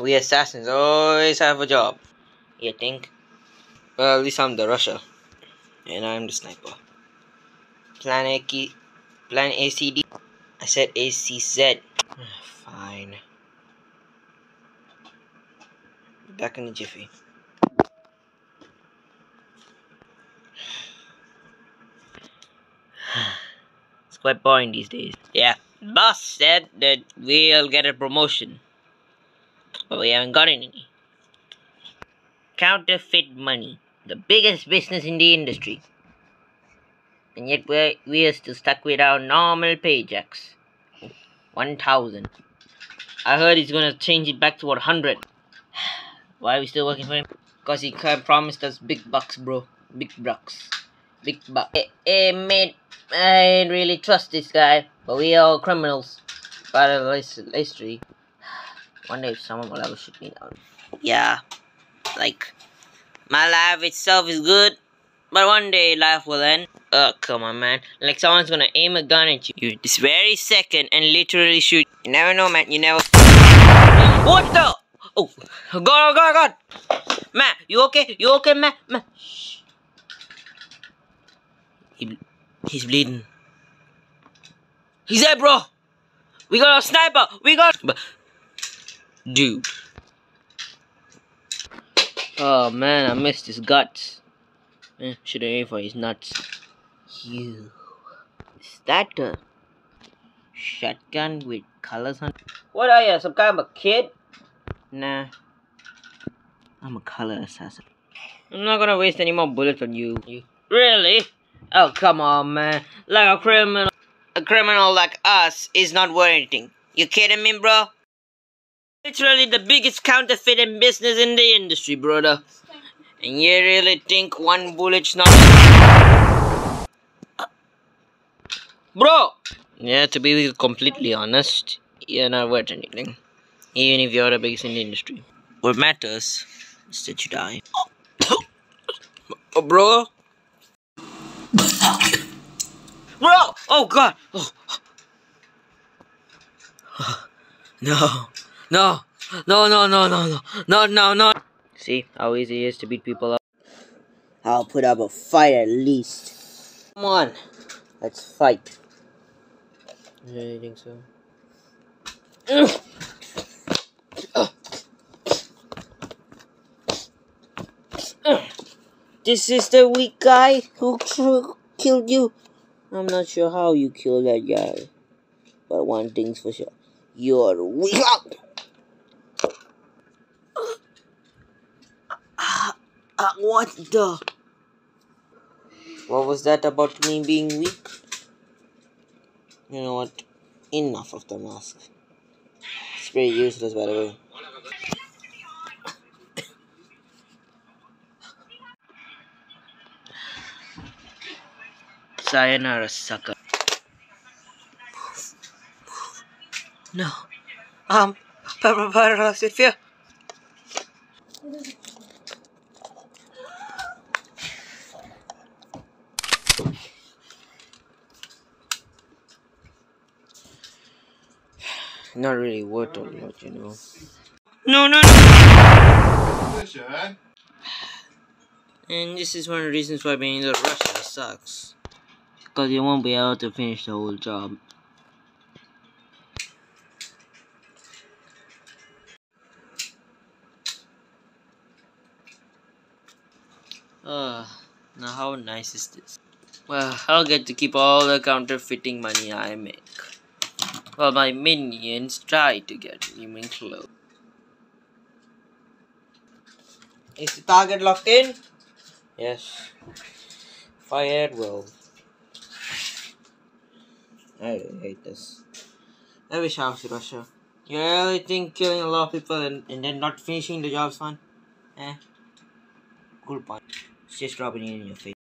We assassins always have a job. You think? Well, at least I'm the rusher. And I'm the sniper. Plan A. Plan ACD. I said ACZ. Fine. Back in the jiffy. It's quite boring these days. Yeah. Boss said that we'll get a promotion. But we haven't got any. Counterfeit money. The biggest business in the industry. And yet we're, we're still stuck with our normal paychecks. 1000. I heard he's gonna change it back to 100. Why are we still working for him? Because he promised us big bucks, bro. Big bucks. Big bucks. Hey, mate. I really trust this guy. But we are all criminals. Part of history. One day someone will ever shoot me down. Yeah. Like, my life itself is good. But one day life will end. Oh, come on, man. Like someone's gonna aim a gun at you this very second and literally shoot. You never know, man. You never. What the? Oh, God, oh, God, God. Man, you okay? You okay, man? Man. He, he's bleeding. He's there, bro. We got a sniper. We got. But, dude. Oh man, I missed his guts. Eh, should have aimed for his nuts. You. Is that a shotgun with colors on? What are you? Some kind of a kid? Nah. I'm a color assassin. I'm not gonna waste any more bullets on you. You really? Oh come on, man. Like a criminal, a criminal like us is not worth anything. You kidding me, bro? Literally the biggest counterfeiting business in the industry, brother. And you really think one bullet's not... Bro! Yeah, to be completely honest, you're not worth anything. Even if you're the biggest in the industry. What matters is that you die. oh, bro? bro! Oh, God! Oh. no. No. No, no, no, no, no. No, no, no. See how easy it is to beat people up? I'll put up a fight at least. Come on. Let's fight. Yeah, you think so? This is the weak guy who killed you. I'm not sure how you killed that guy. But one thing's for sure. You're weak. Uh, what the? What was that about me being weak? You know what? Enough of the mask. It's very useless, by the way. Sayonara, sucker. No. Um, paralyzed fear. Not really worth a lot, you know. No, no, no! And this is one of the reasons why being in the rusher sucks. Because you won't be able to finish the whole job. Uh, now how nice is this? Well, I'll get to keep all the counterfeiting money I make. While my minions try to get me close. Is the target locked in? Yes. Fire well. I really hate this. I wish I was rusher. You really think killing a lot of people and, and then not finishing the job's fun? Eh? Cool point. It's just dropping it in your face.